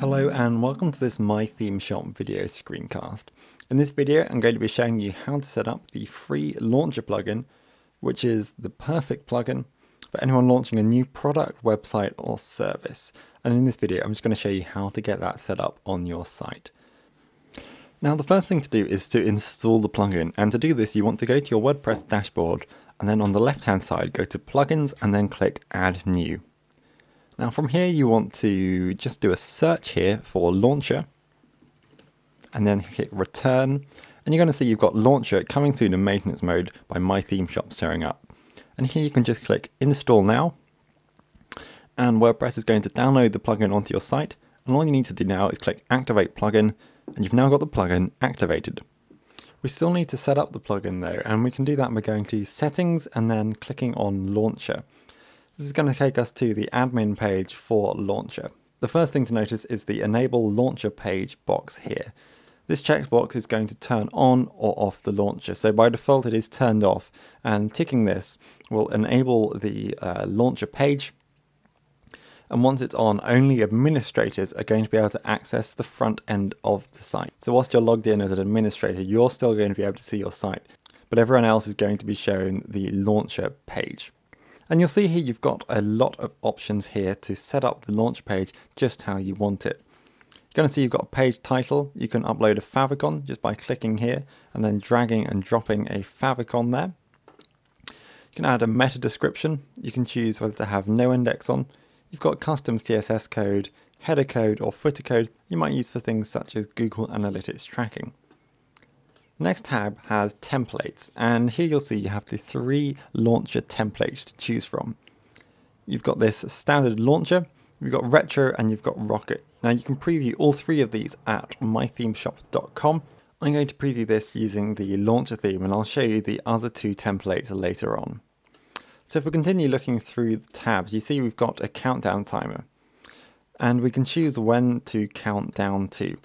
Hello and welcome to this My Theme Shop video screencast. In this video I'm going to be showing you how to set up the free launcher plugin which is the perfect plugin for anyone launching a new product, website or service. And in this video I'm just going to show you how to get that set up on your site. Now the first thing to do is to install the plugin and to do this you want to go to your WordPress dashboard and then on the left hand side go to plugins and then click add new. Now from here you want to just do a search here for launcher and then click return and you're going to see you've got launcher coming through the maintenance mode by my theme shop showing up. And here you can just click install now and WordPress is going to download the plugin onto your site and all you need to do now is click activate plugin and you've now got the plugin activated. We still need to set up the plugin though and we can do that by going to settings and then clicking on launcher. This is going to take us to the admin page for Launcher. The first thing to notice is the Enable Launcher page box here. This checkbox is going to turn on or off the launcher, so by default it is turned off, and ticking this will enable the uh, launcher page and once it's on, only administrators are going to be able to access the front end of the site. So whilst you're logged in as an administrator, you're still going to be able to see your site, but everyone else is going to be shown the launcher page. And you'll see here you've got a lot of options here to set up the launch page just how you want it. You're going to see you've got a page title. You can upload a favicon just by clicking here and then dragging and dropping a favicon there. You can add a meta description. You can choose whether to have no index on. You've got custom CSS code, header code or footer code you might use for things such as Google Analytics tracking. Next tab has templates, and here you'll see you have the three launcher templates to choose from. You've got this standard launcher, you've got retro, and you've got rocket. Now you can preview all three of these at mythemeshop.com. I'm going to preview this using the launcher theme, and I'll show you the other two templates later on. So if we continue looking through the tabs, you see we've got a countdown timer, and we can choose when to count down to.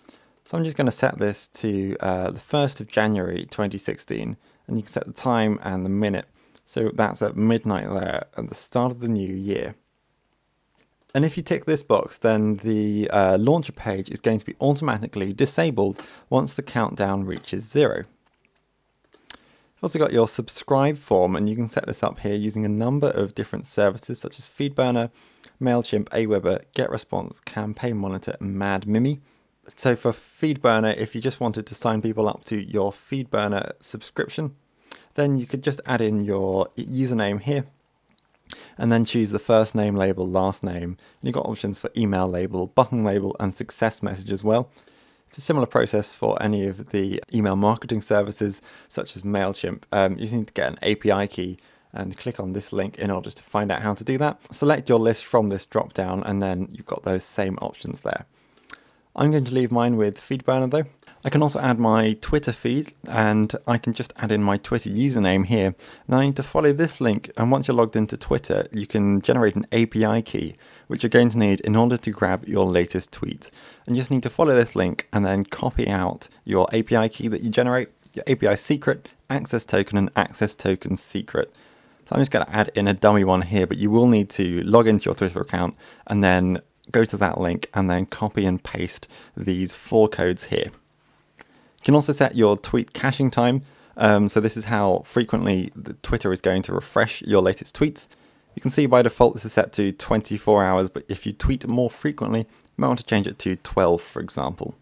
So I'm just going to set this to uh, the 1st of January 2016 and you can set the time and the minute. So that's at midnight there at the start of the new year. And if you tick this box, then the uh, launcher page is going to be automatically disabled once the countdown reaches zero. Also got your subscribe form, and you can set this up here using a number of different services such as FeedBurner, MailChimp, Aweber, GetResponse, Campaign Monitor, and MadMimi so for FeedBurner, if you just wanted to sign people up to your FeedBurner subscription, then you could just add in your username here and then choose the first name label, last name. And you've got options for email label, button label, and success message as well. It's a similar process for any of the email marketing services such as MailChimp. Um, you just need to get an API key and click on this link in order to find out how to do that. Select your list from this drop down and then you've got those same options there. I'm going to leave mine with FeedBurner though. I can also add my Twitter feed and I can just add in my Twitter username here. Now I need to follow this link and once you're logged into Twitter you can generate an API key which you're going to need in order to grab your latest tweet. And you just need to follow this link and then copy out your API key that you generate, your API secret, access token and access token secret. So I'm just going to add in a dummy one here, but you will need to log into your Twitter account and then go to that link and then copy and paste these four codes here. You can also set your tweet caching time. Um, so this is how frequently the Twitter is going to refresh your latest tweets. You can see by default this is set to 24 hours, but if you tweet more frequently, you might want to change it to 12, for example.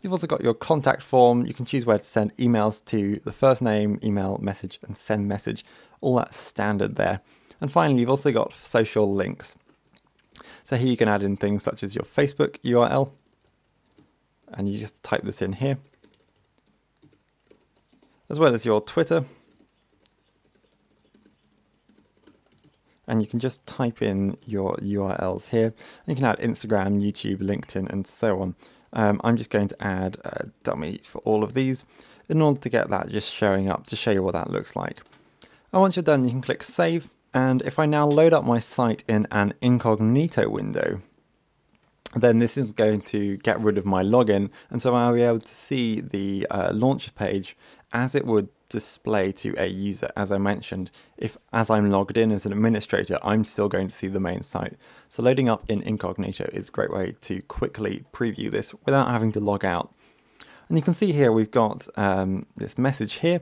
You've also got your contact form. You can choose where to send emails to the first name, email, message, and send message. All that standard there. And finally, you've also got social links. So here you can add in things such as your Facebook URL, and you just type this in here, as well as your Twitter, and you can just type in your URLs here. You can add Instagram, YouTube, LinkedIn, and so on. Um, I'm just going to add a dummy for all of these in order to get that just showing up to show you what that looks like. And once you're done, you can click Save, and if I now load up my site in an incognito window, then this is going to get rid of my login. And so I'll be able to see the uh, launch page as it would display to a user. As I mentioned, if as I'm logged in as an administrator, I'm still going to see the main site. So loading up in incognito is a great way to quickly preview this without having to log out. And you can see here we've got um, this message here,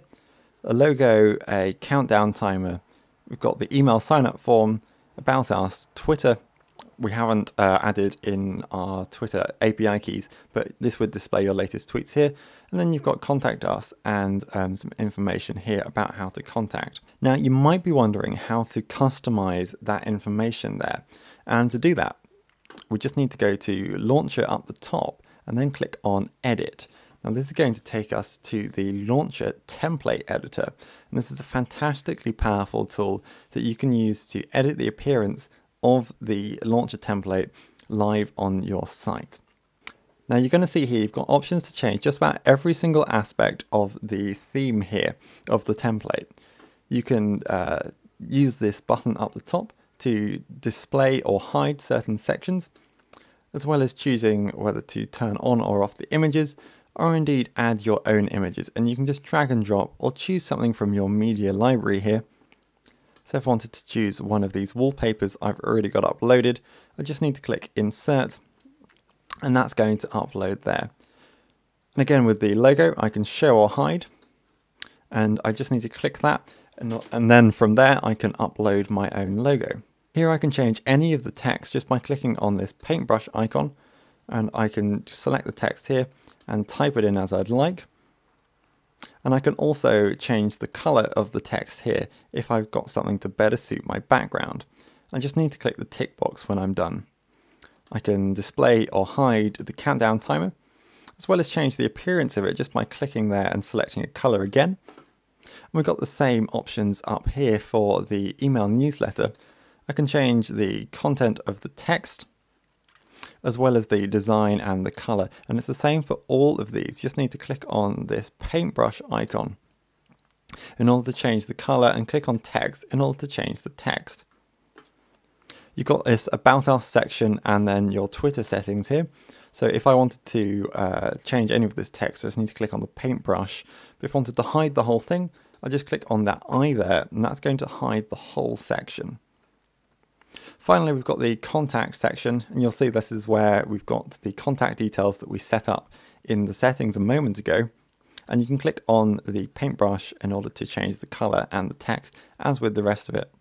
a logo, a countdown timer, we've got the email sign up form, about us, Twitter, we haven't uh, added in our Twitter API keys, but this would display your latest tweets here. And then you've got contact us and um, some information here about how to contact. Now you might be wondering how to customize that information there. And to do that, we just need to go to launcher up the top and then click on edit. Now this is going to take us to the launcher template editor. And this is a fantastically powerful tool that you can use to edit the appearance of the launcher template live on your site. Now you're going to see here you've got options to change just about every single aspect of the theme here of the template. You can uh, use this button up the top to display or hide certain sections, as well as choosing whether to turn on or off the images, or indeed add your own images. And you can just drag and drop or choose something from your media library here so if I wanted to choose one of these wallpapers I've already got uploaded, I just need to click insert and that's going to upload there. And again with the logo I can show or hide and I just need to click that and, and then from there I can upload my own logo. Here I can change any of the text just by clicking on this paintbrush icon and I can select the text here and type it in as I'd like. And I can also change the color of the text here if I've got something to better suit my background. I just need to click the tick box when I'm done. I can display or hide the countdown timer, as well as change the appearance of it just by clicking there and selecting a color again. And we've got the same options up here for the email newsletter. I can change the content of the text, as well as the design and the color. And it's the same for all of these. You just need to click on this paintbrush icon in order to change the color and click on text in order to change the text. You've got this about us section and then your Twitter settings here. So if I wanted to uh, change any of this text, I just need to click on the paintbrush. But if I wanted to hide the whole thing, I just click on that eye there and that's going to hide the whole section. Finally, we've got the contact section, and you'll see this is where we've got the contact details that we set up in the settings a moment ago. And you can click on the paintbrush in order to change the color and the text, as with the rest of it.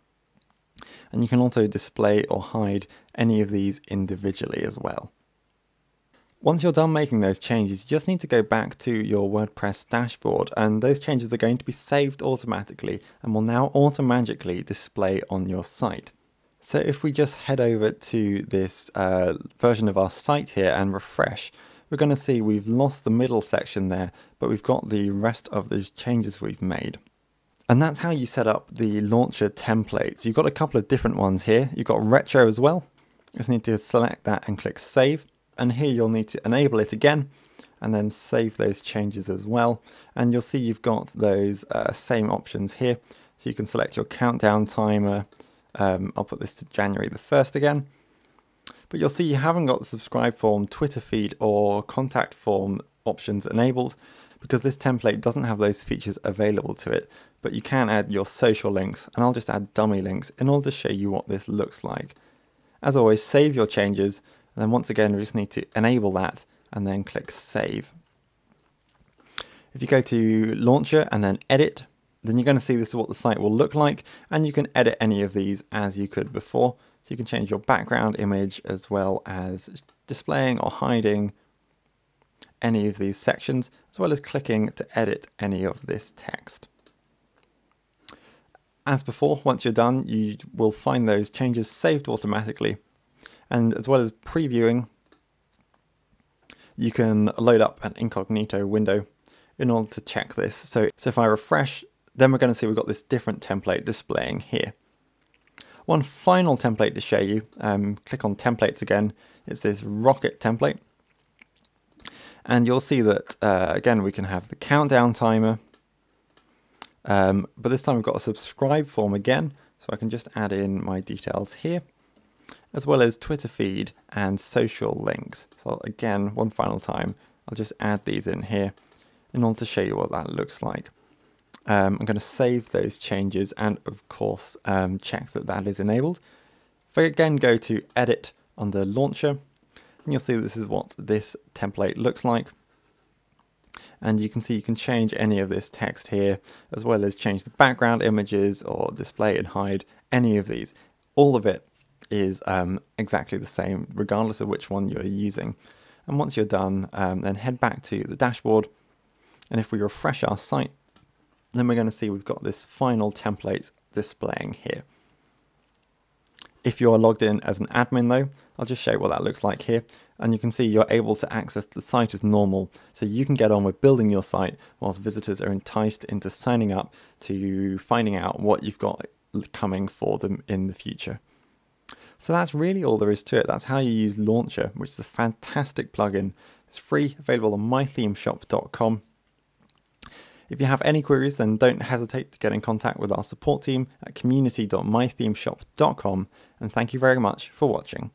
And you can also display or hide any of these individually as well. Once you're done making those changes, you just need to go back to your WordPress dashboard and those changes are going to be saved automatically and will now automatically display on your site. So if we just head over to this uh, version of our site here and refresh, we're going to see we've lost the middle section there, but we've got the rest of those changes we've made. And that's how you set up the launcher templates. You've got a couple of different ones here. You've got retro as well. Just need to select that and click save. And here you'll need to enable it again and then save those changes as well. And you'll see you've got those uh, same options here. So you can select your countdown timer, um, I'll put this to January the 1st again. But you'll see you haven't got the subscribe form, Twitter feed or contact form options enabled because this template doesn't have those features available to it. But you can add your social links and I'll just add dummy links in order to show you what this looks like. As always, save your changes and then once again we just need to enable that and then click save. If you go to launcher and then edit, then you're going to see this is what the site will look like and you can edit any of these as you could before. So you can change your background image as well as displaying or hiding any of these sections as well as clicking to edit any of this text. As before, once you're done, you will find those changes saved automatically. And as well as previewing, you can load up an incognito window in order to check this. So, so if I refresh, then we're going to see we've got this different template displaying here. One final template to show you, um, click on templates again, it's this rocket template. And you'll see that, uh, again, we can have the countdown timer, um, but this time we've got a subscribe form again, so I can just add in my details here, as well as Twitter feed and social links. So again, one final time, I'll just add these in here in order to show you what that looks like. Um, I'm going to save those changes and of course um, check that that is enabled. If I again go to edit under launcher, and you'll see this is what this template looks like. And you can see you can change any of this text here, as well as change the background images or display and hide any of these. All of it is um, exactly the same, regardless of which one you're using. And once you're done, um, then head back to the dashboard. And if we refresh our site, then we're going to see we've got this final template displaying here. If you're logged in as an admin though, I'll just show you what that looks like here. And you can see you're able to access the site as normal, so you can get on with building your site whilst visitors are enticed into signing up to finding out what you've got coming for them in the future. So that's really all there is to it. That's how you use Launcher, which is a fantastic plugin. It's free, available on mythemeshop.com. If you have any queries, then don't hesitate to get in contact with our support team at community.mythemeshop.com. And thank you very much for watching.